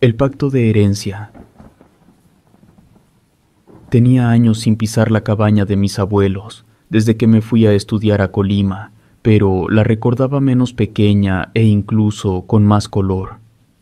El pacto de herencia. Tenía años sin pisar la cabaña de mis abuelos, desde que me fui a estudiar a Colima, pero la recordaba menos pequeña e incluso con más color.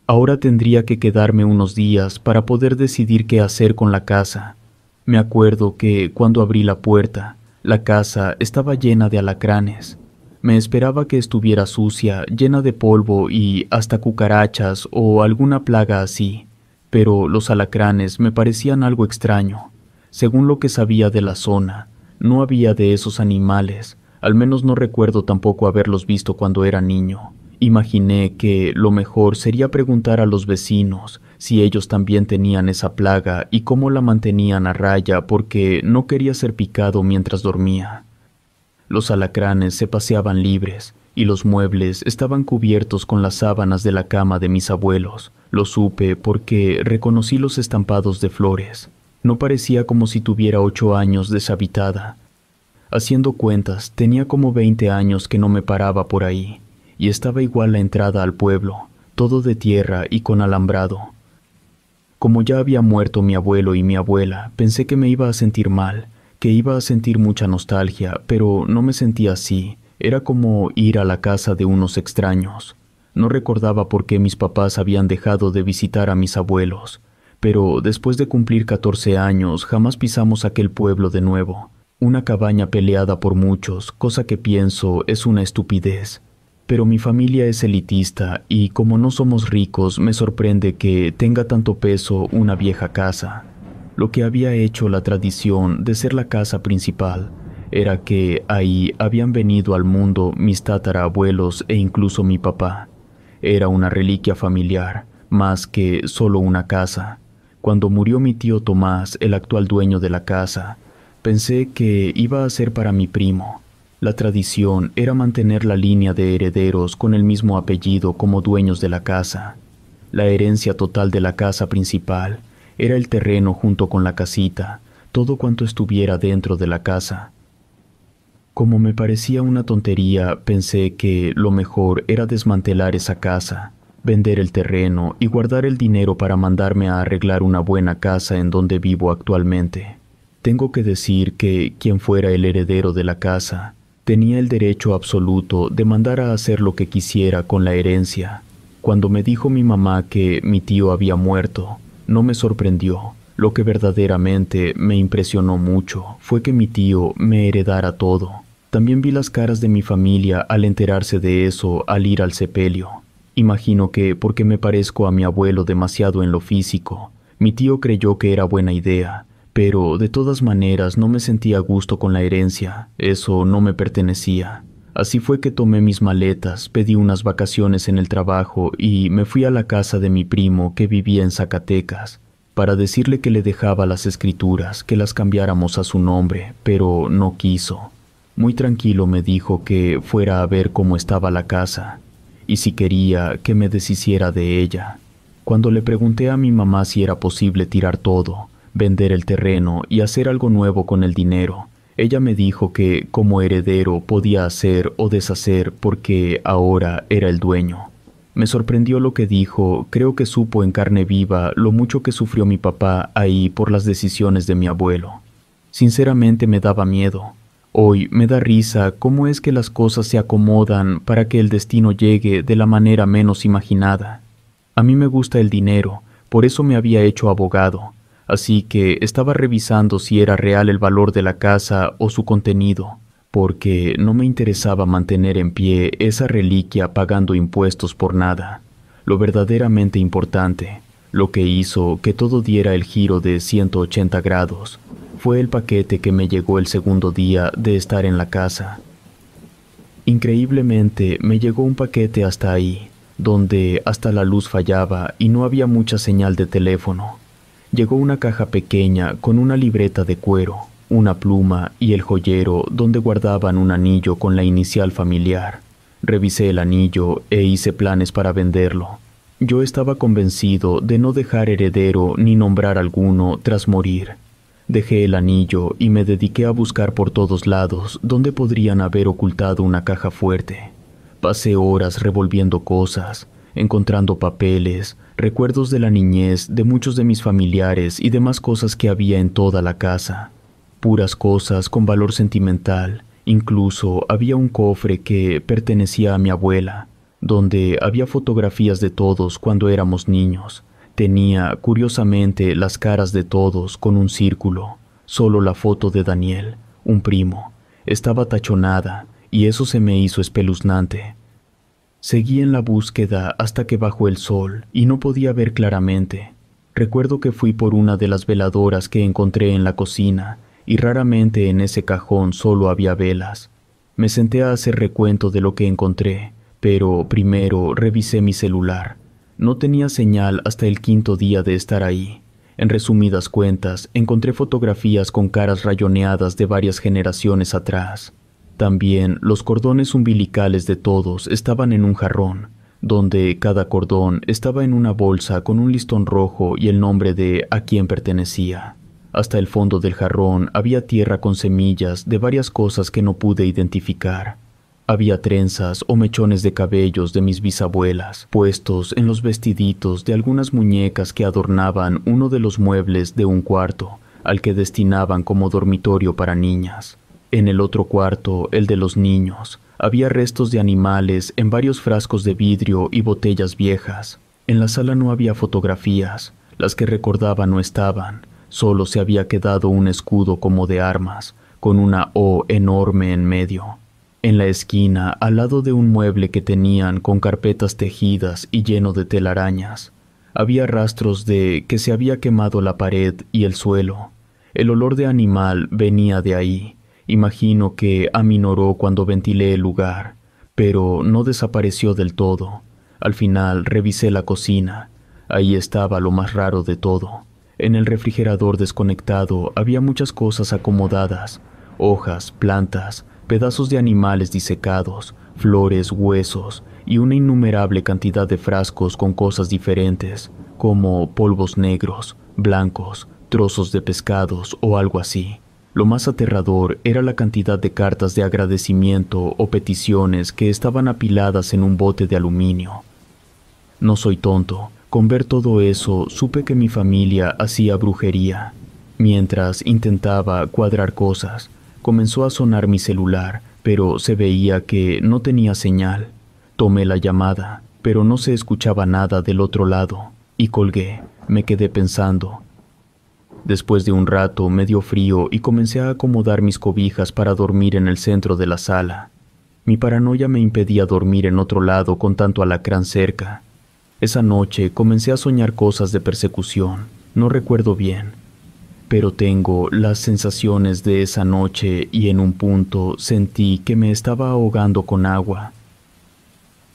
Ahora tendría que quedarme unos días para poder decidir qué hacer con la casa. Me acuerdo que cuando abrí la puerta, la casa estaba llena de alacranes. Me esperaba que estuviera sucia, llena de polvo y hasta cucarachas o alguna plaga así, pero los alacranes me parecían algo extraño. Según lo que sabía de la zona, no había de esos animales, al menos no recuerdo tampoco haberlos visto cuando era niño. Imaginé que lo mejor sería preguntar a los vecinos si ellos también tenían esa plaga y cómo la mantenían a raya porque no quería ser picado mientras dormía. Los alacranes se paseaban libres y los muebles estaban cubiertos con las sábanas de la cama de mis abuelos. Lo supe porque reconocí los estampados de flores. No parecía como si tuviera ocho años deshabitada. Haciendo cuentas, tenía como veinte años que no me paraba por ahí, y estaba igual la entrada al pueblo, todo de tierra y con alambrado. Como ya había muerto mi abuelo y mi abuela, pensé que me iba a sentir mal, que iba a sentir mucha nostalgia, pero no me sentía así. Era como ir a la casa de unos extraños. No recordaba por qué mis papás habían dejado de visitar a mis abuelos, pero después de cumplir 14 años jamás pisamos aquel pueblo de nuevo. Una cabaña peleada por muchos, cosa que pienso es una estupidez. Pero mi familia es elitista y como no somos ricos me sorprende que tenga tanto peso una vieja casa. Lo que había hecho la tradición de ser la casa principal era que ahí habían venido al mundo mis tatarabuelos e incluso mi papá. Era una reliquia familiar, más que solo una casa. Cuando murió mi tío Tomás, el actual dueño de la casa, pensé que iba a ser para mi primo. La tradición era mantener la línea de herederos con el mismo apellido como dueños de la casa. La herencia total de la casa principal era el terreno junto con la casita, todo cuanto estuviera dentro de la casa. Como me parecía una tontería, pensé que lo mejor era desmantelar esa casa, vender el terreno y guardar el dinero para mandarme a arreglar una buena casa en donde vivo actualmente. Tengo que decir que quien fuera el heredero de la casa tenía el derecho absoluto de mandar a hacer lo que quisiera con la herencia. Cuando me dijo mi mamá que mi tío había muerto, no me sorprendió. Lo que verdaderamente me impresionó mucho fue que mi tío me heredara todo. También vi las caras de mi familia al enterarse de eso al ir al sepelio. Imagino que porque me parezco a mi abuelo demasiado en lo físico, mi tío creyó que era buena idea, pero de todas maneras no me sentía a gusto con la herencia, eso no me pertenecía. Así fue que tomé mis maletas, pedí unas vacaciones en el trabajo y me fui a la casa de mi primo que vivía en Zacatecas para decirle que le dejaba las escrituras, que las cambiáramos a su nombre, pero no quiso. Muy tranquilo me dijo que fuera a ver cómo estaba la casa y si quería que me deshiciera de ella. Cuando le pregunté a mi mamá si era posible tirar todo, vender el terreno y hacer algo nuevo con el dinero, ella me dijo que como heredero podía hacer o deshacer porque ahora era el dueño. Me sorprendió lo que dijo, creo que supo en carne viva lo mucho que sufrió mi papá ahí por las decisiones de mi abuelo. Sinceramente me daba miedo. Hoy me da risa cómo es que las cosas se acomodan para que el destino llegue de la manera menos imaginada. A mí me gusta el dinero, por eso me había hecho abogado, así que estaba revisando si era real el valor de la casa o su contenido, porque no me interesaba mantener en pie esa reliquia pagando impuestos por nada. Lo verdaderamente importante, lo que hizo que todo diera el giro de 180 grados, fue el paquete que me llegó el segundo día de estar en la casa. Increíblemente me llegó un paquete hasta ahí, donde hasta la luz fallaba y no había mucha señal de teléfono llegó una caja pequeña con una libreta de cuero, una pluma y el joyero donde guardaban un anillo con la inicial familiar. Revisé el anillo e hice planes para venderlo. Yo estaba convencido de no dejar heredero ni nombrar alguno tras morir. Dejé el anillo y me dediqué a buscar por todos lados donde podrían haber ocultado una caja fuerte. Pasé horas revolviendo cosas, encontrando papeles, recuerdos de la niñez de muchos de mis familiares y demás cosas que había en toda la casa. Puras cosas con valor sentimental. Incluso había un cofre que pertenecía a mi abuela, donde había fotografías de todos cuando éramos niños. Tenía, curiosamente, las caras de todos con un círculo. Solo la foto de Daniel, un primo, estaba tachonada y eso se me hizo espeluznante. Seguí en la búsqueda hasta que bajó el sol y no podía ver claramente. Recuerdo que fui por una de las veladoras que encontré en la cocina y raramente en ese cajón solo había velas. Me senté a hacer recuento de lo que encontré, pero primero revisé mi celular. No tenía señal hasta el quinto día de estar ahí. En resumidas cuentas, encontré fotografías con caras rayoneadas de varias generaciones atrás. También los cordones umbilicales de todos estaban en un jarrón, donde cada cordón estaba en una bolsa con un listón rojo y el nombre de a quién pertenecía. Hasta el fondo del jarrón había tierra con semillas de varias cosas que no pude identificar. Había trenzas o mechones de cabellos de mis bisabuelas, puestos en los vestiditos de algunas muñecas que adornaban uno de los muebles de un cuarto, al que destinaban como dormitorio para niñas. En el otro cuarto, el de los niños, había restos de animales en varios frascos de vidrio y botellas viejas. En la sala no había fotografías, las que recordaba no estaban, solo se había quedado un escudo como de armas, con una O enorme en medio. En la esquina, al lado de un mueble que tenían con carpetas tejidas y lleno de telarañas, había rastros de que se había quemado la pared y el suelo. El olor de animal venía de ahí, Imagino que aminoró cuando ventilé el lugar, pero no desapareció del todo. Al final revisé la cocina. Ahí estaba lo más raro de todo. En el refrigerador desconectado había muchas cosas acomodadas, hojas, plantas, pedazos de animales disecados, flores, huesos y una innumerable cantidad de frascos con cosas diferentes, como polvos negros, blancos, trozos de pescados o algo así. Lo más aterrador era la cantidad de cartas de agradecimiento o peticiones que estaban apiladas en un bote de aluminio. No soy tonto. Con ver todo eso, supe que mi familia hacía brujería. Mientras intentaba cuadrar cosas, comenzó a sonar mi celular, pero se veía que no tenía señal. Tomé la llamada, pero no se escuchaba nada del otro lado, y colgué. Me quedé pensando, Después de un rato me dio frío y comencé a acomodar mis cobijas para dormir en el centro de la sala. Mi paranoia me impedía dormir en otro lado con tanto alacrán cerca. Esa noche comencé a soñar cosas de persecución, no recuerdo bien, pero tengo las sensaciones de esa noche y en un punto sentí que me estaba ahogando con agua.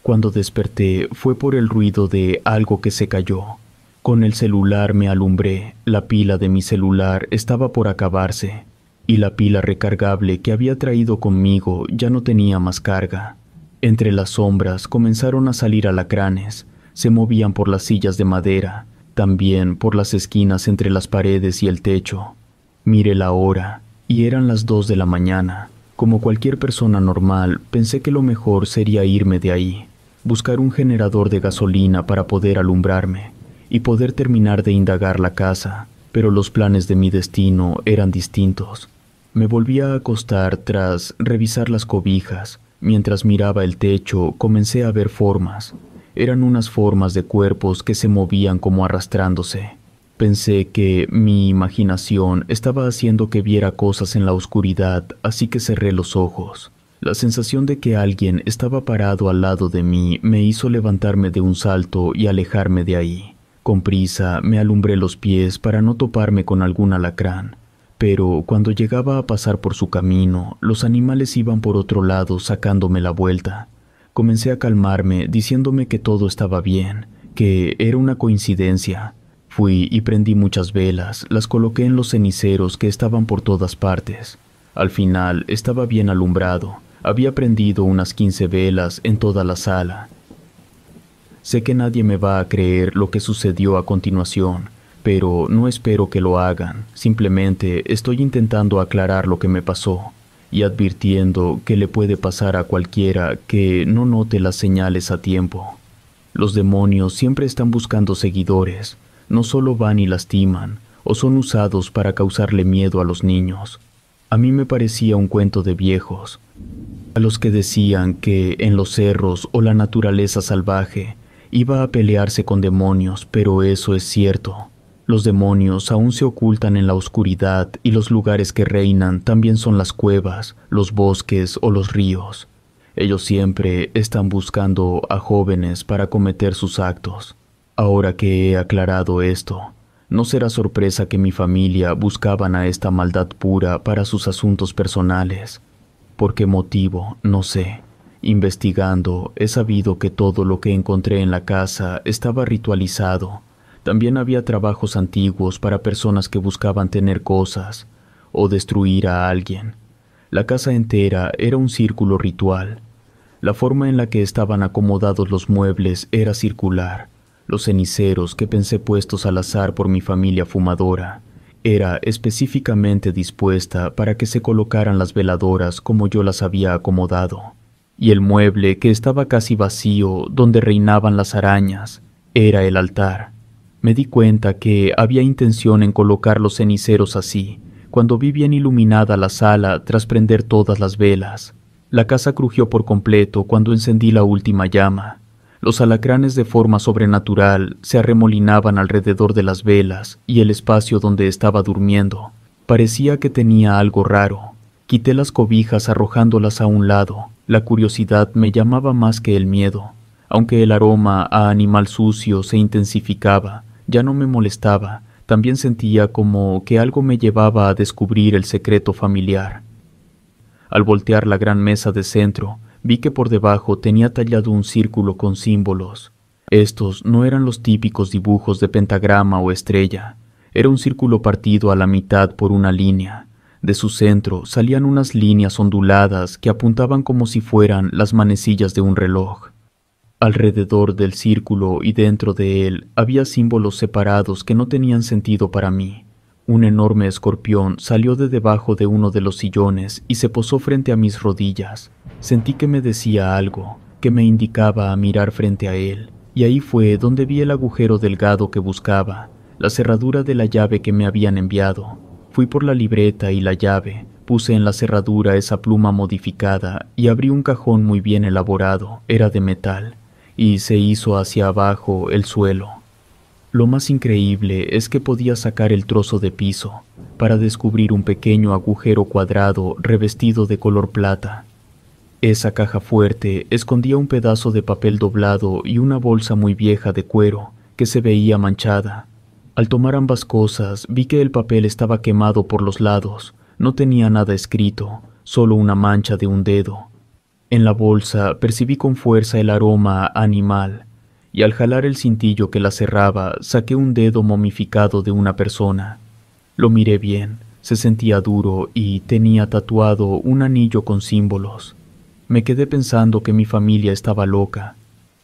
Cuando desperté fue por el ruido de algo que se cayó. Con el celular me alumbré, la pila de mi celular estaba por acabarse, y la pila recargable que había traído conmigo ya no tenía más carga. Entre las sombras comenzaron a salir alacranes, se movían por las sillas de madera, también por las esquinas entre las paredes y el techo. Miré la hora, y eran las dos de la mañana. Como cualquier persona normal, pensé que lo mejor sería irme de ahí, buscar un generador de gasolina para poder alumbrarme y poder terminar de indagar la casa, pero los planes de mi destino eran distintos. Me volví a acostar tras revisar las cobijas. Mientras miraba el techo, comencé a ver formas. Eran unas formas de cuerpos que se movían como arrastrándose. Pensé que mi imaginación estaba haciendo que viera cosas en la oscuridad, así que cerré los ojos. La sensación de que alguien estaba parado al lado de mí me hizo levantarme de un salto y alejarme de ahí. Con prisa me alumbré los pies para no toparme con algún alacrán, pero cuando llegaba a pasar por su camino, los animales iban por otro lado sacándome la vuelta. Comencé a calmarme diciéndome que todo estaba bien, que era una coincidencia. Fui y prendí muchas velas, las coloqué en los ceniceros que estaban por todas partes. Al final estaba bien alumbrado, había prendido unas quince velas en toda la sala Sé que nadie me va a creer lo que sucedió a continuación, pero no espero que lo hagan. Simplemente estoy intentando aclarar lo que me pasó y advirtiendo que le puede pasar a cualquiera que no note las señales a tiempo. Los demonios siempre están buscando seguidores, no solo van y lastiman, o son usados para causarle miedo a los niños. A mí me parecía un cuento de viejos, a los que decían que en los cerros o la naturaleza salvaje iba a pelearse con demonios, pero eso es cierto. Los demonios aún se ocultan en la oscuridad y los lugares que reinan también son las cuevas, los bosques o los ríos. Ellos siempre están buscando a jóvenes para cometer sus actos. Ahora que he aclarado esto, no será sorpresa que mi familia buscaban a esta maldad pura para sus asuntos personales. ¿Por qué motivo? No sé. Investigando, he sabido que todo lo que encontré en la casa estaba ritualizado. También había trabajos antiguos para personas que buscaban tener cosas o destruir a alguien. La casa entera era un círculo ritual. La forma en la que estaban acomodados los muebles era circular los ceniceros que pensé puestos al azar por mi familia fumadora era específicamente dispuesta para que se colocaran las veladoras como yo las había acomodado, y el mueble que estaba casi vacío donde reinaban las arañas era el altar. Me di cuenta que había intención en colocar los ceniceros así, cuando vi bien iluminada la sala tras prender todas las velas. La casa crujió por completo cuando encendí la última llama. Los alacranes de forma sobrenatural se arremolinaban alrededor de las velas y el espacio donde estaba durmiendo. Parecía que tenía algo raro. Quité las cobijas arrojándolas a un lado. La curiosidad me llamaba más que el miedo. Aunque el aroma a animal sucio se intensificaba, ya no me molestaba, también sentía como que algo me llevaba a descubrir el secreto familiar. Al voltear la gran mesa de centro, vi que por debajo tenía tallado un círculo con símbolos. Estos no eran los típicos dibujos de pentagrama o estrella, era un círculo partido a la mitad por una línea. De su centro salían unas líneas onduladas que apuntaban como si fueran las manecillas de un reloj. Alrededor del círculo y dentro de él había símbolos separados que no tenían sentido para mí. Un enorme escorpión salió de debajo de uno de los sillones y se posó frente a mis rodillas. Sentí que me decía algo, que me indicaba a mirar frente a él, y ahí fue donde vi el agujero delgado que buscaba, la cerradura de la llave que me habían enviado. Fui por la libreta y la llave, puse en la cerradura esa pluma modificada y abrí un cajón muy bien elaborado, era de metal, y se hizo hacia abajo el suelo. Lo más increíble es que podía sacar el trozo de piso para descubrir un pequeño agujero cuadrado revestido de color plata. Esa caja fuerte escondía un pedazo de papel doblado y una bolsa muy vieja de cuero que se veía manchada. Al tomar ambas cosas vi que el papel estaba quemado por los lados, no tenía nada escrito, solo una mancha de un dedo. En la bolsa percibí con fuerza el aroma animal, y al jalar el cintillo que la cerraba saqué un dedo momificado de una persona. Lo miré bien, se sentía duro y tenía tatuado un anillo con símbolos. Me quedé pensando que mi familia estaba loca.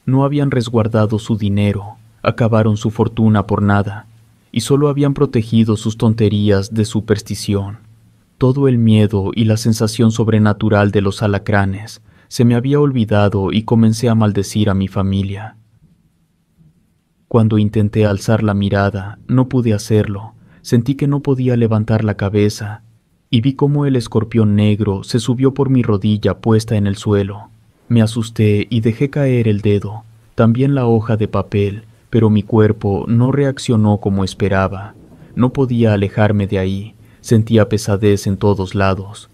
No habían resguardado su dinero, acabaron su fortuna por nada, y solo habían protegido sus tonterías de superstición. Todo el miedo y la sensación sobrenatural de los alacranes se me había olvidado y comencé a maldecir a mi familia. Cuando intenté alzar la mirada, no pude hacerlo. Sentí que no podía levantar la cabeza y vi cómo el escorpión negro se subió por mi rodilla puesta en el suelo. Me asusté y dejé caer el dedo, también la hoja de papel, pero mi cuerpo no reaccionó como esperaba. No podía alejarme de ahí, sentía pesadez en todos lados.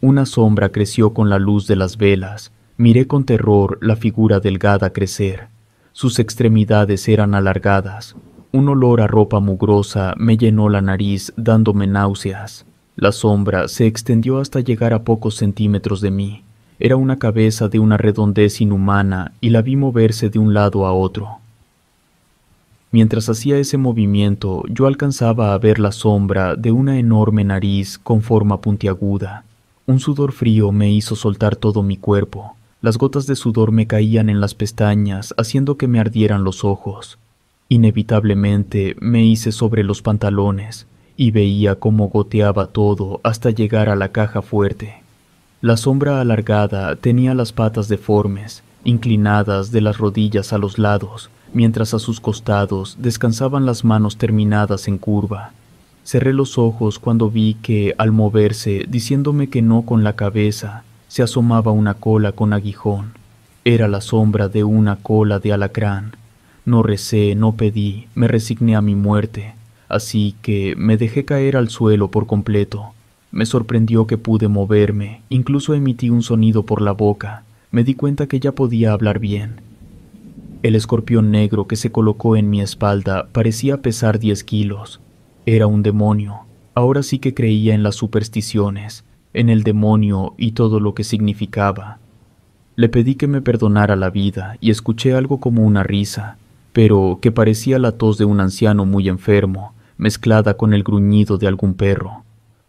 Una sombra creció con la luz de las velas. Miré con terror la figura delgada crecer. Sus extremidades eran alargadas, un olor a ropa mugrosa me llenó la nariz dándome náuseas. La sombra se extendió hasta llegar a pocos centímetros de mí. Era una cabeza de una redondez inhumana y la vi moverse de un lado a otro. Mientras hacía ese movimiento, yo alcanzaba a ver la sombra de una enorme nariz con forma puntiaguda. Un sudor frío me hizo soltar todo mi cuerpo. Las gotas de sudor me caían en las pestañas, haciendo que me ardieran los ojos. Inevitablemente me hice sobre los pantalones y veía cómo goteaba todo hasta llegar a la caja fuerte. La sombra alargada tenía las patas deformes inclinadas de las rodillas a los lados, mientras a sus costados descansaban las manos terminadas en curva. Cerré los ojos cuando vi que, al moverse, diciéndome que no con la cabeza, se asomaba una cola con aguijón. Era la sombra de una cola de alacrán. No recé, no pedí, me resigné a mi muerte, así que me dejé caer al suelo por completo. Me sorprendió que pude moverme, incluso emití un sonido por la boca. Me di cuenta que ya podía hablar bien. El escorpión negro que se colocó en mi espalda parecía pesar diez kilos. Era un demonio. Ahora sí que creía en las supersticiones, en el demonio y todo lo que significaba. Le pedí que me perdonara la vida y escuché algo como una risa, pero que parecía la tos de un anciano muy enfermo, mezclada con el gruñido de algún perro.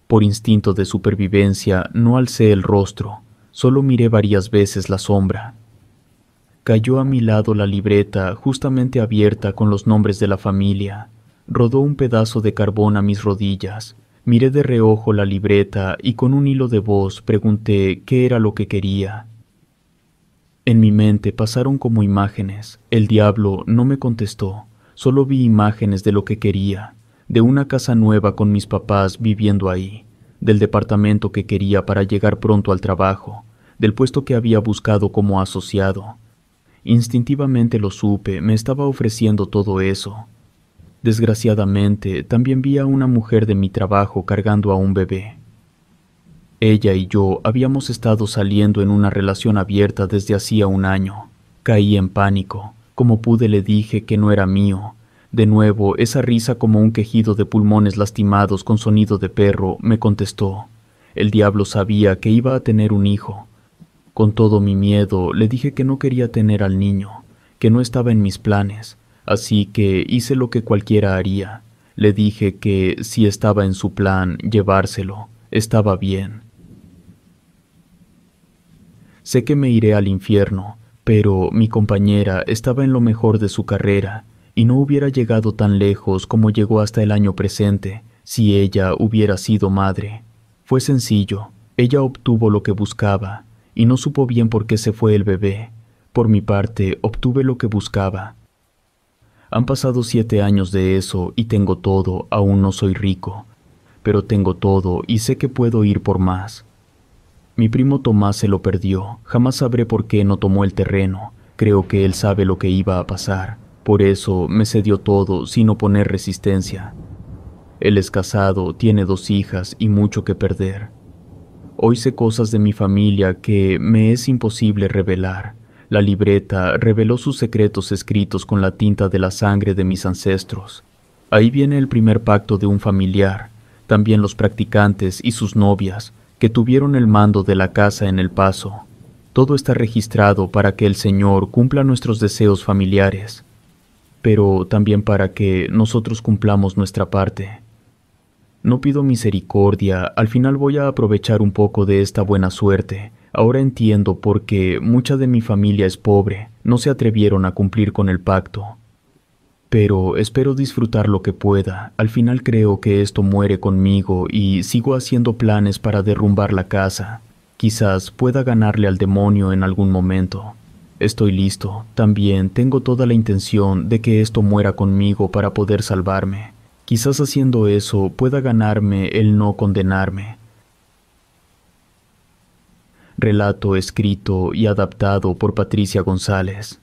Por instinto de supervivencia no alcé el rostro, solo miré varias veces la sombra. Cayó a mi lado la libreta justamente abierta con los nombres de la familia. Rodó un pedazo de carbón a mis rodillas. Miré de reojo la libreta y con un hilo de voz pregunté qué era lo que quería. En mi mente pasaron como imágenes. El diablo no me contestó, solo vi imágenes de lo que quería de una casa nueva con mis papás viviendo ahí, del departamento que quería para llegar pronto al trabajo, del puesto que había buscado como asociado. Instintivamente lo supe, me estaba ofreciendo todo eso. Desgraciadamente, también vi a una mujer de mi trabajo cargando a un bebé. Ella y yo habíamos estado saliendo en una relación abierta desde hacía un año. Caí en pánico. Como pude le dije que no era mío, de nuevo, esa risa como un quejido de pulmones lastimados con sonido de perro me contestó. El diablo sabía que iba a tener un hijo. Con todo mi miedo le dije que no quería tener al niño, que no estaba en mis planes, así que hice lo que cualquiera haría. Le dije que si estaba en su plan llevárselo, estaba bien. Sé que me iré al infierno, pero mi compañera estaba en lo mejor de su carrera y no hubiera llegado tan lejos como llegó hasta el año presente si ella hubiera sido madre. Fue sencillo, ella obtuvo lo que buscaba, y no supo bien por qué se fue el bebé. Por mi parte, obtuve lo que buscaba. Han pasado siete años de eso y tengo todo, aún no soy rico, pero tengo todo y sé que puedo ir por más. Mi primo Tomás se lo perdió, jamás sabré por qué no tomó el terreno, creo que él sabe lo que iba a pasar. Por eso me cedió todo sin oponer resistencia. Él es casado, tiene dos hijas y mucho que perder. Hoy sé cosas de mi familia que me es imposible revelar. La libreta reveló sus secretos escritos con la tinta de la sangre de mis ancestros. Ahí viene el primer pacto de un familiar, también los practicantes y sus novias, que tuvieron el mando de la casa en el paso. Todo está registrado para que el Señor cumpla nuestros deseos familiares pero también para que nosotros cumplamos nuestra parte. No pido misericordia, al final voy a aprovechar un poco de esta buena suerte. Ahora entiendo por qué mucha de mi familia es pobre, no se atrevieron a cumplir con el pacto. Pero espero disfrutar lo que pueda. Al final creo que esto muere conmigo y sigo haciendo planes para derrumbar la casa. Quizás pueda ganarle al demonio en algún momento. Estoy listo. También tengo toda la intención de que esto muera conmigo para poder salvarme. Quizás haciendo eso pueda ganarme el no condenarme. Relato escrito y adaptado por Patricia González.